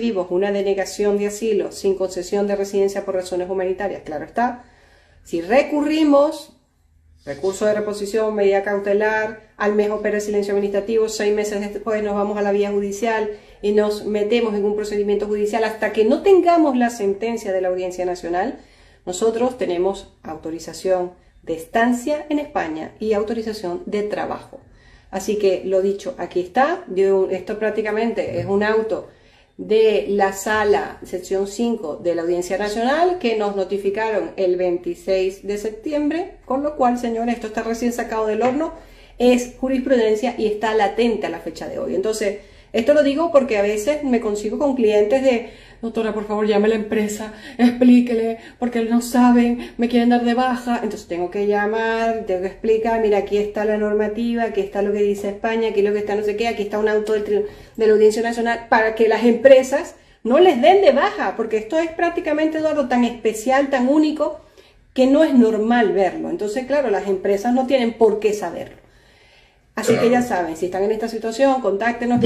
recibimos una denegación de asilo sin concesión de residencia por razones humanitarias, claro está, si recurrimos, recurso de reposición, medida cautelar, al mes opera el silencio administrativo, seis meses después nos vamos a la vía judicial y nos metemos en un procedimiento judicial hasta que no tengamos la sentencia de la Audiencia Nacional, nosotros tenemos autorización de estancia en España y autorización de trabajo. Así que lo dicho, aquí está, esto prácticamente es un auto de la sala sección 5 de la Audiencia Nacional que nos notificaron el 26 de septiembre, con lo cual, señores, esto está recién sacado del horno, es jurisprudencia y está latente a la fecha de hoy. Entonces, esto lo digo porque a veces me consigo con clientes de, doctora, por favor, llame a la empresa, explíquele, porque no saben, me quieren dar de baja, entonces tengo que llamar, tengo que explicar, mira, aquí está la normativa, aquí está lo que dice España, aquí lo que está no sé qué, aquí está un auto de la Audiencia Nacional, para que las empresas no les den de baja, porque esto es prácticamente, algo tan especial, tan único, que no es normal verlo. Entonces, claro, las empresas no tienen por qué saberlo. Así que ya saben, si están en esta situación, contáctenos.